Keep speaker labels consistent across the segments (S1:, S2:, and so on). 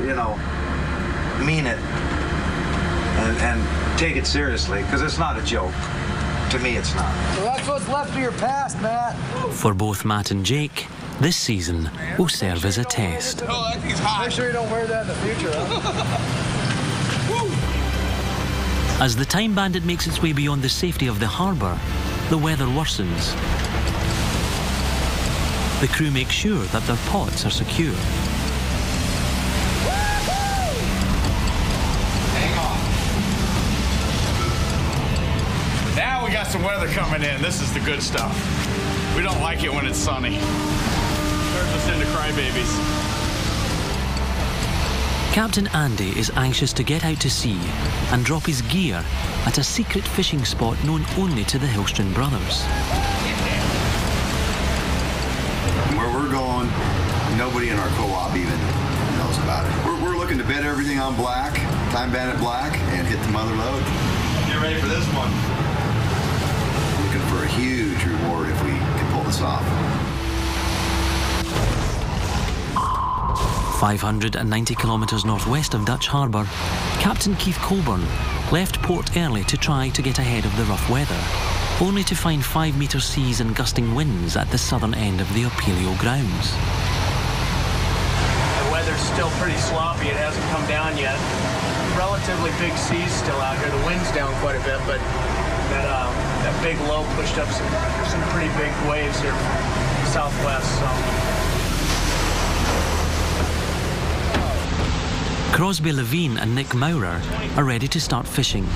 S1: You know, mean it and, and take it seriously because it's not a joke. To me, it's not.
S2: Well, that's what's left of your past, Matt.
S3: For both Matt and Jake, this season will serve as a test.
S4: Oh, that thing's hot.
S2: Make sure you don't wear that in the future. Huh?
S3: As the Time Bandit makes its way beyond the safety of the harbour, the weather worsens. The crew make sure that their pots are secure.
S4: Got some weather coming in. This is the good stuff. We don't like it when it's sunny. Turns us into crybabies.
S3: Captain Andy is anxious to get out to sea and drop his gear at a secret fishing spot known only to the Hillstrand brothers.
S5: Where we're going, nobody in our co-op even knows about it. We're, we're looking to bet everything on black, Time Bandit Black, and hit the mother lode.
S4: Get ready for this one.
S3: 590 kilometres northwest of Dutch Harbour, Captain Keith Colburn left port early to try to get ahead of the rough weather, only to find 5 metre seas and gusting winds at the southern end of the Opilio grounds.
S6: The weather's still pretty sloppy. It hasn't come down yet. Relatively big seas still out here. The wind's down quite a bit, but that uh, that big low pushed up some some pretty big waves here southwest. So.
S3: Crosby Levine and Nick Maurer are ready to start fishing.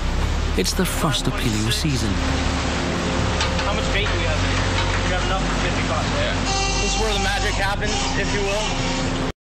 S3: It's their first Opilio season.
S6: How much bait do we have? We have enough for 50 bucks. Yeah. This is where the magic happens, if you will.